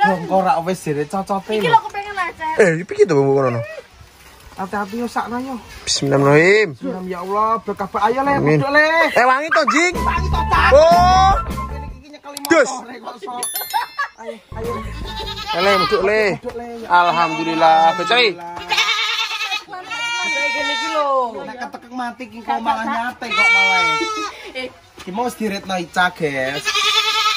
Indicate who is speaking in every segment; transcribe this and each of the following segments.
Speaker 1: Bongkor rak wis jere cocote.
Speaker 2: Iki lho aku pengen lecet.
Speaker 3: Eh, piye to?
Speaker 1: Hati-hati yo sakno yo.
Speaker 3: Bismillahirrahmanirrahim.
Speaker 1: Bismillah ya Allah, berkah ayo le, le.
Speaker 3: Eh, wangi to, Jing.
Speaker 1: Wangi to, Cak.
Speaker 3: Oh,
Speaker 1: Iki nyekeli motor. Ayo, ayo.
Speaker 3: muduk le. Alhamdulillah.
Speaker 2: Kayak gini iki lho.
Speaker 1: Nek ketekek mati ki kok malah nyate kok malah.
Speaker 2: Eh,
Speaker 1: Ki mau Ica, guys.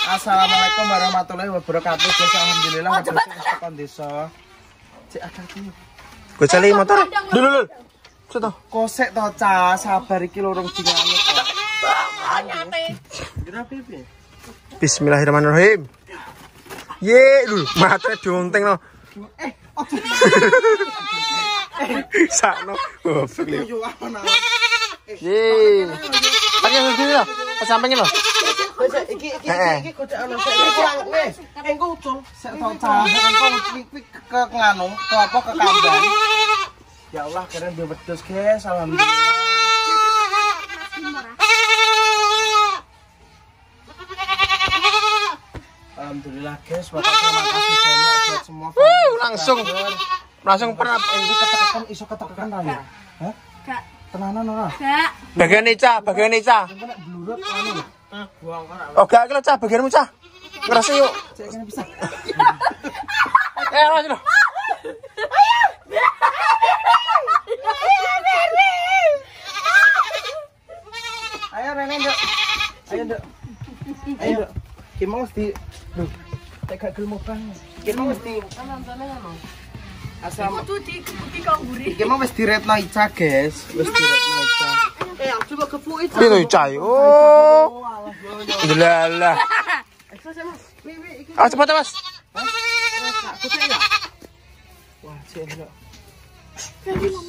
Speaker 1: Assalamualaikum warahmatullahi wabarakatuh. Guys, alhamdulillah
Speaker 2: Oh, cepet.
Speaker 1: tekan desa. Cek hati-hati.
Speaker 3: Becai motor. Dulu, dulu. Soto.
Speaker 1: Kosek to, Ca, sabar iki lorong dinganut kok.
Speaker 2: nyate.
Speaker 1: Kira piye?
Speaker 3: Bismillahirrahmanirrahim. Ye, dulu. Matre donteng no.
Speaker 1: Eh, ojo.
Speaker 3: Sakno. Oh, fikir.
Speaker 1: Yo ana.
Speaker 3: Ye. Pakai sendiri lo. Sampingin lo.
Speaker 1: Wes iki iki
Speaker 3: Heeh.
Speaker 1: iki kode ana sik kurang wis. Engko ucul sik to Ca, engko iki ke nganu, ke apa ke kandang. Ya Allah, keren dia wedhus, guys. Alhamdulillah. Alhamdulillah guys, terima kasih banyak buat semua
Speaker 3: Wuh, langsung. Langsung pernah.
Speaker 1: Ini ketekan iso ketekan ra ya? Hah?
Speaker 2: Gak,
Speaker 1: Tenanan ora?
Speaker 2: gak.
Speaker 3: Bagian Ica, bagian Ica.
Speaker 1: Nek blurut anu. Ah, buang ora.
Speaker 3: Oh, gak kira Ca, bagianmu Ca. Ngerasa yuk.
Speaker 1: Cek kene bisa.
Speaker 3: Eh, mas lo.
Speaker 1: Ayo Rene, Nduk. Ayo, Nduk. Ayo, Nduk. Ki mau mesti Duh. Tek gak gelem obah. Ki mau mesti nontonnya ngono. Asam.
Speaker 2: Kudu di kebuki kau gurih.
Speaker 1: Iki mau wis diretno Ica, guys. Wis diretno Ica.
Speaker 2: Eh, aku coba kepuk itu.
Speaker 3: Piye to Ica? Oh. Ah, cepat Mas.
Speaker 1: Wah.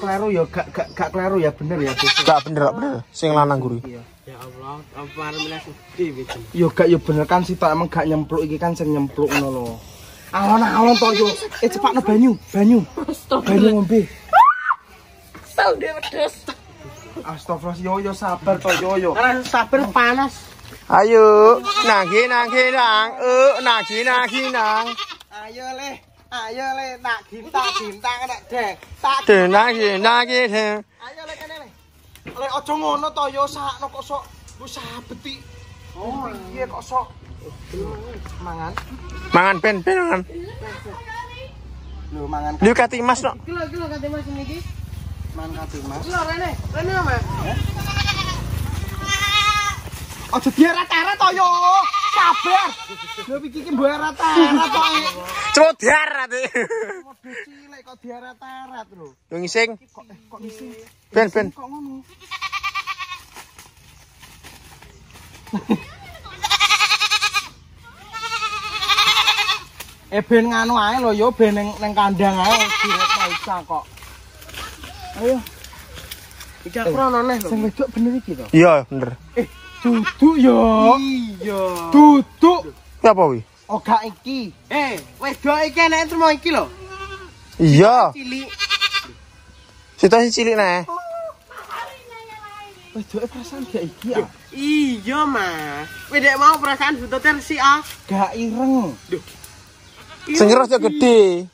Speaker 1: Kleru ya, gak gak gak kleru ya, bener ya.
Speaker 3: Gak bener, gak bener. Sing lanang guru.
Speaker 1: Ya Allah, apa. Yo gak yo bener kan sih emang gak nyempluk iki kan sing nyempluk ngono lho. Alon-alon to yo. Eh cepatno banyu, banyu. Banyu ngombe.
Speaker 2: Pedes.
Speaker 1: Astagfirullah yo yo sabar to yo yo.
Speaker 2: sabar panas.
Speaker 3: Ayo, nang ki nang ki nang, e nang ki nang ki nang.
Speaker 1: Ayo le, ayo le, tak kim tak kim tak nak dek, tak
Speaker 3: dek nang ki nang ki dek.
Speaker 1: Ayo le kene le, le ojo ngono to yo sa no kok sok, bu sa. Oh iya kok sok, mangan,
Speaker 3: mangan pen pen mangan.
Speaker 1: Lu mangan.
Speaker 3: Lu katimas no.
Speaker 2: Kilo kilo kati mas.
Speaker 1: Mangan katimas.
Speaker 2: Lu rene, rene apa?
Speaker 1: Aja diarat-arat to yo. Sabar. Lho iki iki mbok arat-arat to.
Speaker 3: Cepet diarat.
Speaker 1: Modho cilik kok diarat-arat lho.
Speaker 3: Yo ngising.
Speaker 1: Kok eh, kok isi?
Speaker 3: Ben ben.
Speaker 1: Kok ngono? eh ben nganu ae lho yo ben ning ning kandang ae diretno isa kok. Ayo. Iki aku ora neh lho. Sing wedok bener iki to?
Speaker 3: Iya, bener.
Speaker 1: Eh, duduk yo. Iya. Duduk.
Speaker 3: Ki apa wi?
Speaker 1: Oh gak iki. Eh, wedok iki enek termo iki lho.
Speaker 3: Iya.
Speaker 1: Cilik.
Speaker 3: Situasi cilik nih.
Speaker 1: Wedoke perasaan gak iki ah.
Speaker 4: Iya, Mas. Wedek mau perasaan bututnya si ah.
Speaker 1: Gak ireng.
Speaker 3: Sing rada gede.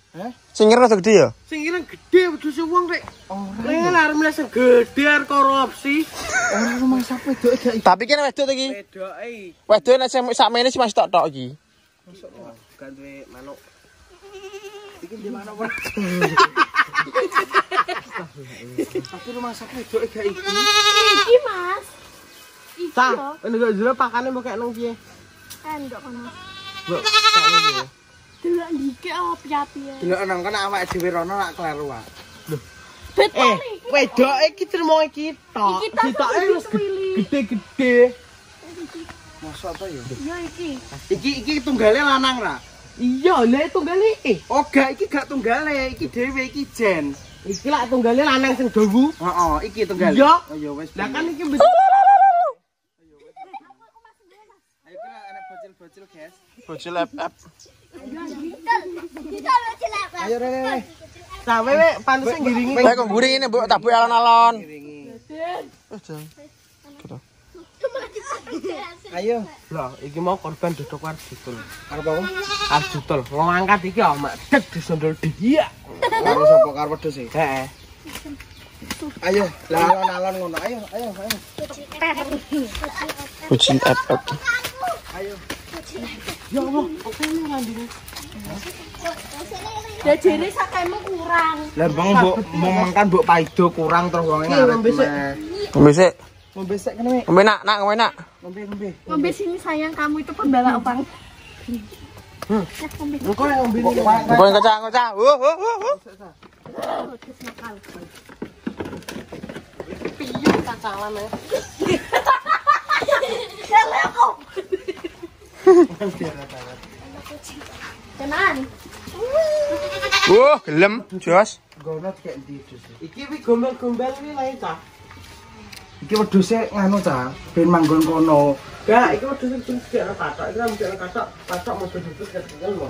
Speaker 3: Sing rada gede ya?
Speaker 4: Sing kira gede wedhus wong rek.
Speaker 1: Ora.
Speaker 4: Lengan arep gede arep korupsi.
Speaker 1: Ora rumah sapa gak iki.
Speaker 3: Tapi kene wedok iki.
Speaker 4: Wedoke
Speaker 3: Wedok nek sing sakmene sih masih tok-tok iki.
Speaker 4: kan duwe manuk.
Speaker 1: Iki di mana? Tapi rumah sapa wedoke gak iki.
Speaker 2: Iki Mas. Iki
Speaker 4: Tah,
Speaker 2: lho.
Speaker 4: nek jero pakane mbok kek nang piye?
Speaker 2: Endok kono.
Speaker 4: Mbok?
Speaker 2: Delok dikit oh piye-piye.
Speaker 1: Delok nang kana awake dhewe rono nak kleru ah.
Speaker 2: Betul
Speaker 4: Eh,
Speaker 2: iki.
Speaker 4: wedoke iki termo iki tok.
Speaker 2: Iki tak
Speaker 4: Ditoke wis gede-gede.
Speaker 1: Masa apa ya?
Speaker 2: Iya iki.
Speaker 1: Iki iki tunggale lanang ra?
Speaker 4: Iya, lha tunggale iki.
Speaker 1: Oh gak iki gak tunggale, iki dhewe iki jen.
Speaker 4: Iki lak tunggale lanang sing dawu.
Speaker 1: Heeh, iki tunggale.
Speaker 4: Iya.
Speaker 1: Oh ya wis.
Speaker 4: Lah kan iki wis
Speaker 1: Ayo kira enek bocil-bocil, guys.
Speaker 3: Bocil FF.
Speaker 1: Ayo re re.
Speaker 4: Nah, wewe pantes ngiringi.
Speaker 3: Baik kok guring ini, Bu, tak alon-alon.
Speaker 1: Ayo.
Speaker 4: Lah, iki mau korban duduk arep jutul.
Speaker 1: Arep apa?
Speaker 4: Arep jutul. Ngangkat iki oh, mak dek disondol dia.
Speaker 1: Karo sapa karo wedhus e?
Speaker 4: Heeh.
Speaker 1: Ayo, lah alon-alon ngono. Ayo, ayo, ayo.
Speaker 3: Kucing epet.
Speaker 2: Ya jere sakemu kurang.
Speaker 1: Lah bang mbok mau makan mbok paido kurang terus wong ngarep.
Speaker 3: Ngombe sik.
Speaker 1: Ngombe sik kene Mek.
Speaker 3: Ngombe nak, nak ngombe nak.
Speaker 1: Ngombe ngombe.
Speaker 2: Ngombe sini sayang kamu itu pembalap opang. Ya, ngombe.
Speaker 1: Engko yang ngombe ini.
Speaker 3: Engko kecak. Wuh, wuh, wuh, wuh.
Speaker 4: Piye kacalan ya.
Speaker 2: Tenan.
Speaker 3: Wuh, gelem, Jos.
Speaker 1: Kayak ndi.
Speaker 4: Iki wi gombel-gombel wi lae cah.
Speaker 1: Iki wedhuse nganu ta, ben manggon kono.
Speaker 4: Gak, iki wedhus sing gak patok, iki rambut gak patok, patok mau duduk gak tinggal lho.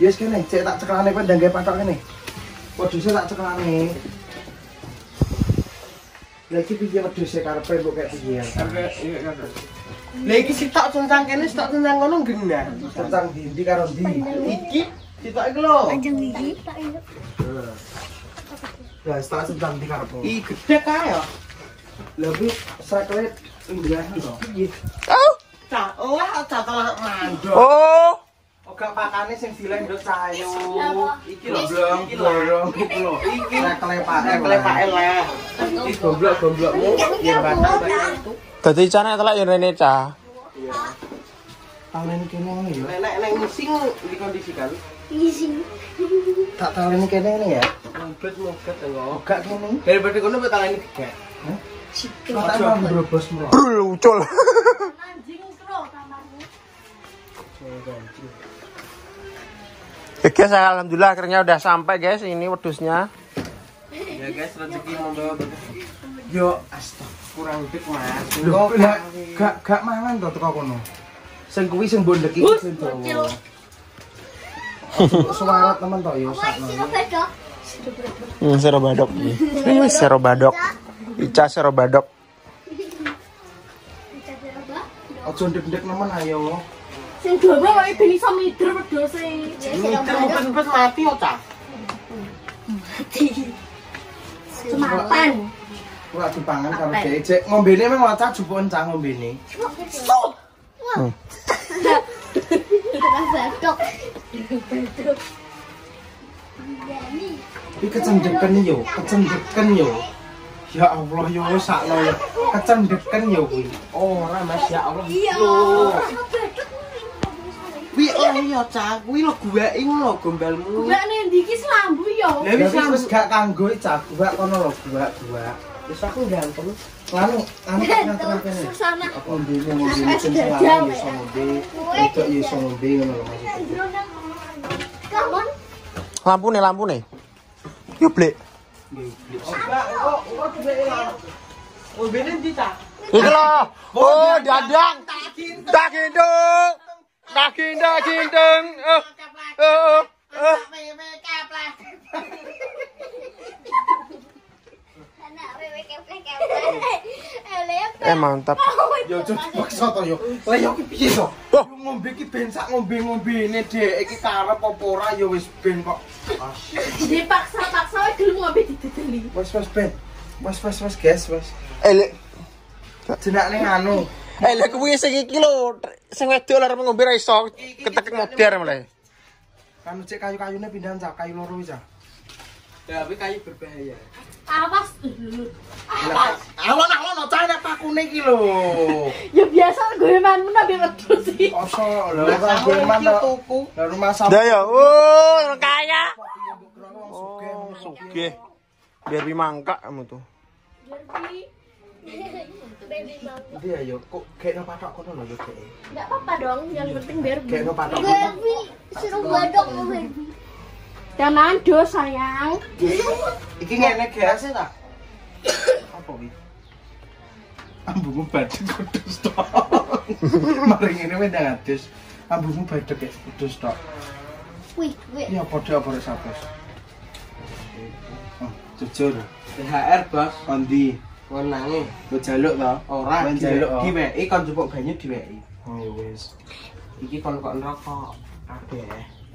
Speaker 1: Yes kene, cek tak cekelane pendang gawe patok kene. Wedhuse tak cekelane. Lah iki piye wedhuse karepe mbok kayak piye?
Speaker 4: Lah iki sitok cencang kene, sitok cencang kono genah.
Speaker 1: Tentang ndi karo ndi?
Speaker 4: Iki sitok iki lho.
Speaker 2: Panjang gigi.
Speaker 1: Lah setelah tentang ndi karepe?
Speaker 4: Iki gede kae ya.
Speaker 1: Lah kuwi saklet ndrah to.
Speaker 3: Oh,
Speaker 4: Cah, lah cah telah mandor.
Speaker 3: oh.
Speaker 1: Oga pakane sing dilendok sayu.
Speaker 4: Iki lho,
Speaker 1: Blong,
Speaker 4: lho.
Speaker 1: blong, iki lho.
Speaker 4: Iki
Speaker 1: Saklet pak,
Speaker 4: Pak lah. Iki goblok-goblokmu yang batang batang itu.
Speaker 3: Dadi cane telak yo rene cah.
Speaker 1: Taleni kene ngene ya.
Speaker 4: Nek nek ngising dikondisikan.
Speaker 2: Isi.
Speaker 1: Tak taleni kene ngene ya.
Speaker 4: Mumpet mumpet enggak.
Speaker 1: Oga kene.
Speaker 4: Daripada kono.
Speaker 1: Tak mau brobos
Speaker 3: ucul.
Speaker 2: Anjing kro kamarmu.
Speaker 3: Ya guys, alhamdulillah akhirnya udah sampai guys ini wedusnya.
Speaker 4: Ya guys, rezeki membawa rezeki.
Speaker 1: Yo astagfirullah.
Speaker 4: Kurang dik mas.
Speaker 1: Lah gak gak mangan to teko kono. Sing kuwi sing bondek iki sing dawa. Suara temen to yo sakno.
Speaker 3: Hmm, sero badok. Ini sero badok. Ica sero badok.
Speaker 1: Ojo ndek-ndek nemen ayo.
Speaker 2: Sing dobo kok ben iso mider wedhuse.
Speaker 4: Mikir mumpet-mumpet mati yo cah.
Speaker 2: Semapan.
Speaker 1: Ora dipangan karo dhek. Cek ngombene meng wacah jupuken cah ngombene. Iki kecendeken yo, kecendeken yo. Ya Allah yo sakno yo. Kecendeken yo kuwi.
Speaker 4: Ora mas ya Allah.
Speaker 2: Iya.
Speaker 4: Loh. Kuwi oh iya cah, kuwi lo guweki lo gombalmu.
Speaker 2: Nek ndi iki selambu yo.
Speaker 4: Lah wis
Speaker 1: gak kanggo cah gua kono lho gua
Speaker 4: Wis aku ganteng.
Speaker 1: Lanu, anu tenan kene.
Speaker 2: Susana.
Speaker 1: Ngombene ngombene sing selalu ngombe. Itu ya iso ngombe ngono lho maksudku.
Speaker 2: Kapan?
Speaker 3: Lampu nih, lampu nih. Yuk,
Speaker 4: lah. Ngombene ndi cah?
Speaker 3: Iki loh. Oh, dadang. Tak gendong. Tak gendong. Eh, eh, eh. Eh, mantap.
Speaker 1: Yo dipaksa to yo. Lah yo ki piye to?
Speaker 3: Oh.
Speaker 1: Ngombe ki ben sak ngombe-ngombene Dek. Iki karep apa ora yo wis ben kok.
Speaker 2: Dipaksa-paksa wae gelem ngombe didedeli.
Speaker 1: Wes wes ben. Wes wes wes guys wes.
Speaker 3: Eh, Lek.
Speaker 1: Jenak ning anu.
Speaker 3: Eh, lek kuwi sing iki lho, sing wedok arep ngombe ra iso ketek moder mulai.
Speaker 1: Kan cek kayu-kayune pindahan cak kayu loro wis ah.
Speaker 4: Tapi kayu berbahaya.
Speaker 2: Awas.
Speaker 1: Alon-alon cah nek pakune iki lho.
Speaker 2: Ya biasa goyemanmu nabi wedhus sih.
Speaker 1: Oso lho ora geman to.
Speaker 4: tuku.
Speaker 1: Lah rumah sama.
Speaker 3: Dah ya. Oh, kaya.
Speaker 1: Oh,
Speaker 3: sugih. Biar bimangka kamu tuh.
Speaker 1: Ndi ayo kok kayak no patok kono lho kayak.
Speaker 2: Enggak apa-apa dong, yang penting biar
Speaker 1: Kayak no patok kono.
Speaker 2: suruh godok Jangan do sayang.
Speaker 1: Iki ngene gas e ta? Apa iki? Ambumu badhe kudus tok. Mari ngene wis ndang adus. Ambumu badhe kek kudus tok.
Speaker 2: Wih, wih.
Speaker 1: Ya padha apa res apes. Oh, jujur.
Speaker 4: THR, Bos.
Speaker 1: Kondi. Wenange.
Speaker 4: Lu jaluk to?
Speaker 1: Ora
Speaker 4: Ben jaluk.
Speaker 1: diweki kon jupuk banyu diweki.
Speaker 4: Oh ya wis.
Speaker 1: Iki kon kok ngerokok. Kabeh.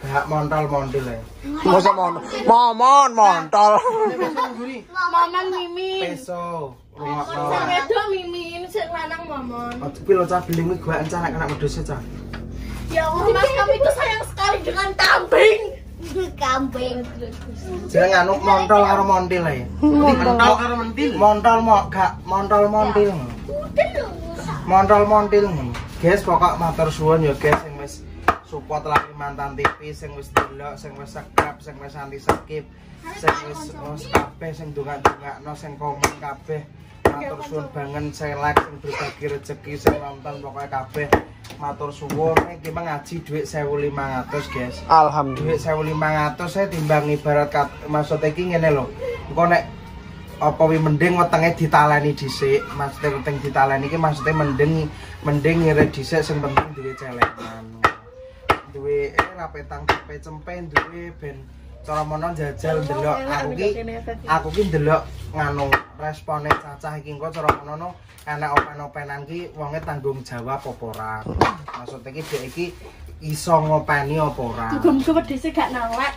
Speaker 1: Gak montol montil ya.
Speaker 3: Masa montal. Momon montol.
Speaker 2: Maman mimin.
Speaker 1: Peso. Rungokno.
Speaker 2: wedok mimin, sing lanang mamon.
Speaker 1: Oh, tapi lo cah beling gue encah nek kena wedhus cah.
Speaker 2: Ya Allah, Mas, kamu itu sayang sekali dengan kambing.
Speaker 5: Kambing.
Speaker 1: Jeneng anu montol karo montil ya. Montol karo mentil. Montol mo gak montol montil. Montol montil. Guys, pokok matur suwun ya guys support lagi mantan TV sing wis delok, sing wis subscribe, sing wis anti skip, sing wis wis kabeh sing dongak-dongakno sing komen kabeh. Matur suwun banget sing like, sing berbagi rezeki, sing nonton pokoknya kabeh. Matur suwun iki ngaji duit 1500 guys.
Speaker 3: Alhamdulillah.
Speaker 1: duit 1500 saya timbang ibarat kat maksud iki ngene lho. Engko nek apa wi mending wetenge ditaleni dhisik, maksudnya weteng ditaleni iki maksudnya mending mending ngirit dhisik sing penting duwe celengan. Duwe eh rapetang cepe cempe duwe ben cara mono jajal ndelok aku ki aku ki ndelok nganu respone cacah iki engko cara mono enek open-openan ki wonge tanggung jawab apa ora. Maksudnya iki dhek iki iso ngopeni apa ora.
Speaker 2: Muga-muga wedhuse gak nolak.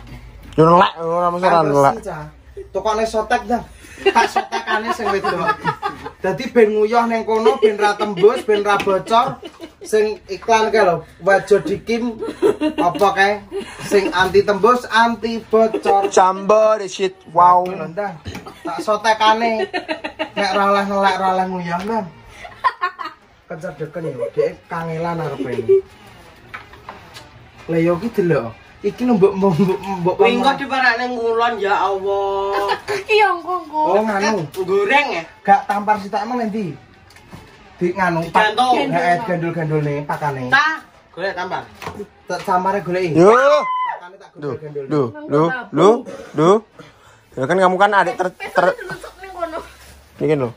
Speaker 3: Yo nelek ora mesti ora nelek.
Speaker 1: Tukane sotek dah. Tak sotekane sing wedok. Dadi ben nguyah ning kono ben ra tembus, ben ra bocor. Sing iklan kae lho, wajo dikim apa kae sing anti tembus, anti bocor.
Speaker 3: Jumbo the shit. Wow.
Speaker 1: Ndang. Tak sotekane. Nek ra oleh nelek ra oleh nguyah, Ndang. Kecedeken yo, dhek kangelan arepe. Lah yo ki delok. Iki lho mbok mbok mbok
Speaker 6: Wingko diparakne ngulon ya Allah.
Speaker 2: Iki yang kongko.
Speaker 1: Oh nganu.
Speaker 6: Goreng ya?
Speaker 1: Gak tampar sitok emang nanti. Di nganu pak.
Speaker 6: Gantung.
Speaker 1: Heeh, gandul-gandul nih pakane.
Speaker 6: Ta, golek tambah.
Speaker 1: Tak tampare goleki.
Speaker 3: Yo.
Speaker 1: Pakane tak
Speaker 3: Duh,
Speaker 1: gandul-gandul.
Speaker 3: duh, duh, duh, duh. Ya kan kamu kan adik ter ter
Speaker 2: Dilusuk ning kono.
Speaker 3: ini lo.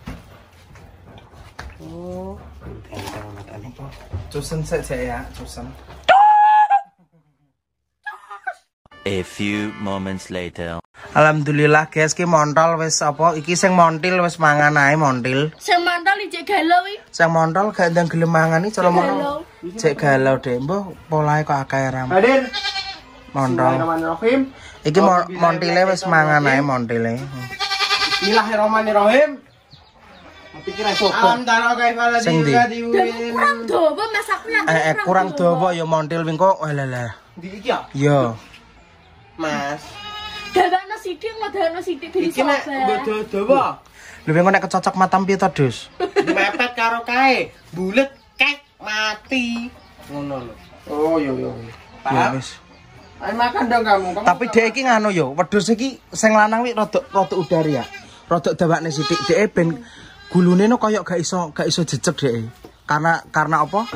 Speaker 1: Cusen saja ya, cusen.
Speaker 7: A few moments later.
Speaker 1: Alhamdulillah guys, ki montol wis apa? Iki sing montil wis mangan ae montil.
Speaker 2: Sing mantel ijek galau iki.
Speaker 1: Sing montol gak ndang gelem mangan iki cara mono. Cek galau deh, mbah polahe kok akeh ram.
Speaker 4: Hadir.
Speaker 1: Montol. Iki mo- montile wis mangan ae montile.
Speaker 4: Bismillahirrahmanirrahim.
Speaker 1: Sing?
Speaker 2: Dan kurang dawa Mas aku yang
Speaker 1: Eh, eh kurang dawa ya montil wingko. Walah.
Speaker 4: Di iki ya?
Speaker 1: Yo.
Speaker 6: Mas.
Speaker 2: Gawakno sithik ngodano sithik diri
Speaker 6: Iki nek
Speaker 2: sobat.
Speaker 6: dawa
Speaker 1: Lho wingko nek kecocok matam piye to, Dus?
Speaker 6: mepet karo kae. Bulet kek mati. Ngono lho.
Speaker 4: Oh, yo yo.
Speaker 1: Wis.
Speaker 4: Ayo makan dong kamu. Kamu
Speaker 1: Tapi dek iki nganu yo, wedhus iki sing lanang wi rada rada udari ya. Rada dawakne sithik. Dek ben gulune no koyo gak iso gak iso jejeg dek. Karena karena apa?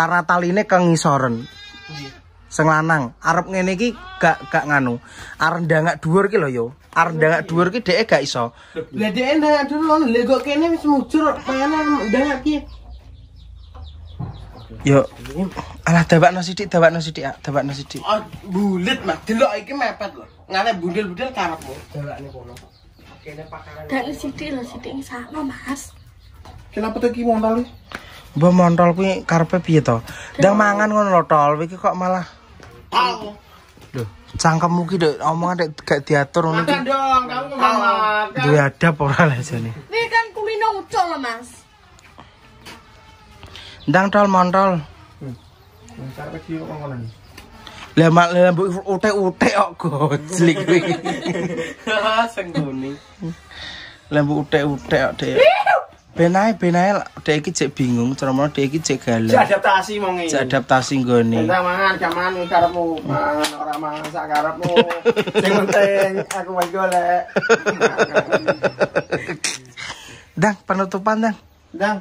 Speaker 1: Karena taline kengisoren. Sing lanang arep ngene iki gak gak nganu. Arep ndangak dhuwur ki lho yo. Arep ndangak dhuwur ki dek gak iso.
Speaker 6: Lah dhek ndak dulu lho kok kene wis mujur pengen ndak iki.
Speaker 1: Yo. Alah dawakno sithik, dawakno sithik, ah, dawakno sithik.
Speaker 6: Oh, bulet Mas. Delok iki mepet lho. Ngane bundel-bundel karepmu. Delokne kono. Kene pakaran.
Speaker 2: Dan sithik lho sithik sama Mas.
Speaker 4: Kenapa tuh ki montol iki?
Speaker 1: Mbah montol kuwi karepe piye to? Ndang mangan ngono lho tol, iki kok malah
Speaker 6: Pal.
Speaker 1: Loh, cangkemmu ki dek omongan dek gak diatur ngono ki.
Speaker 4: Makan dong, kamu kok makan?
Speaker 1: Duwe adab ora lah jane.
Speaker 2: Ini kan kulino ucul lho Mas.
Speaker 1: Ndang tol montol.
Speaker 4: Karena ki kok ngono.
Speaker 1: Lah mak lah mbok utek-utek kok gojlik kuwi.
Speaker 6: Senggoni.
Speaker 1: Lah mbok utek-utek kok dek. Ben ae ben ae iki cek bingung, cara mono dek iki cek galau.
Speaker 4: adaptasi mau ngene.
Speaker 1: Cek adaptasi nggone.
Speaker 4: Entah mangan jaman iki karepmu, mangan ora mangan sak karepmu. Sing penting aku wis golek.
Speaker 1: Ndang penutupan ndang.
Speaker 4: Dang.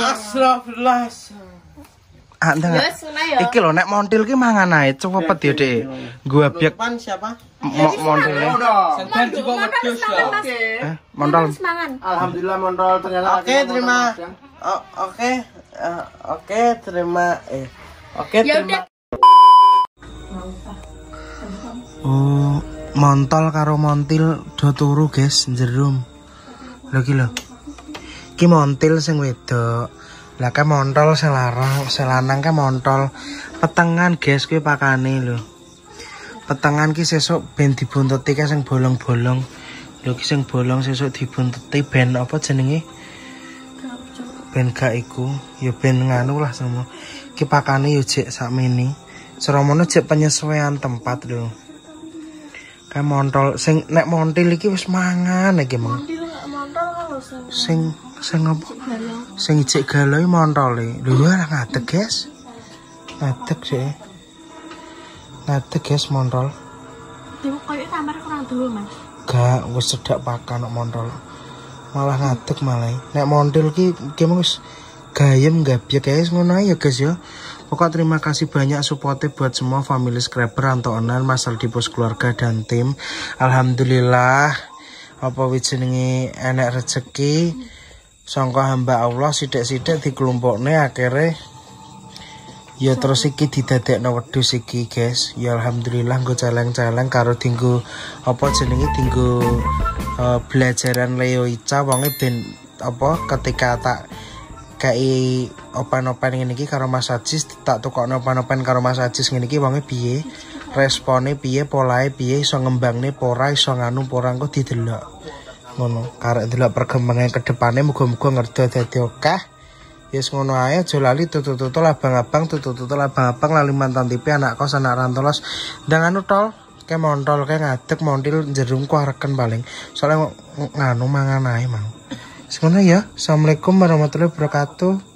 Speaker 6: Astagfirullah.
Speaker 1: ah ndang
Speaker 2: Ya wis ngono ya.
Speaker 1: iki lho nek montil ki mangan ae cepet ya dek gua biak
Speaker 6: siapa?
Speaker 1: Mo montile
Speaker 4: Sadar juga wedhus ya.
Speaker 1: eh
Speaker 2: Semangan.
Speaker 3: Alhamdulillah montol ternyata
Speaker 6: Oke, terima. Oh, Oke, Eh, oke, terima. Eh, oke,
Speaker 2: Ya
Speaker 6: terima.
Speaker 1: oh montol karo montil do turu guys jerum lho ki lho ki montil sing wedok lah kan montol sing larang sing lanang kan montol petengan guys kuwi pakane lho petengan ki sesuk ben dibuntuti ka sing bolong-bolong. Lho ki sing bolong sesuk dibuntuti ben apa jenenge? Ben gak iku. Ya ben nganu lah semua. Ki pakane yo jek sakmene. Seromono jek penyesuaian tempat lho. Kayak montol sing nek montil iki wis mangan iki mong
Speaker 2: sing
Speaker 1: sing apa? Sing ijek galoi montole lho ya lah ngadeg guys. Ngadeg sih ngadeg guys montol
Speaker 2: Dia koyo tamar kurang dulu mas.
Speaker 1: gak wis sedak pakan kok montol malah ngadeg malah nek montil ki ki mung wis gayem gak guys ngono ae ya guys ya. Pokok terima kasih banyak supportnya buat semua family scraper Antonan, Mas Bos keluarga dan tim. Alhamdulillah apa wijenenge enek rezeki sangka hamba Allah sithik-sithik dikelompokne akhirnya ya terus iki didadekno wedhus iki guys. Ya alhamdulillah nggo celeng-celeng karo dinggo apa jenenge dinggo eh, belajaran Leo Ica. Wonge ben apa ketika tak kai opan-opan ngene iki karo Mas Ajis tak tukokno opan-opan karo Mas Ajis ngene iki wonge piye? Respone piye polae piye iso ngembangne apa ora iso nganu apa ora engko didelok. Ngono karek delok perkembangan ke depane muga-muga ngerti dadi akeh Yes ngono ae aja lali tutu-tutu abang-abang tutu-tutu abang-abang lali mantan TV anak kos anak rantolos. Ndang anu tol ke montol ke ngadeg montil jerum ku areken paling. Soalnya ng- nganu mangan ae mau Semono ya. Assalamualaikum warahmatullahi wabarakatuh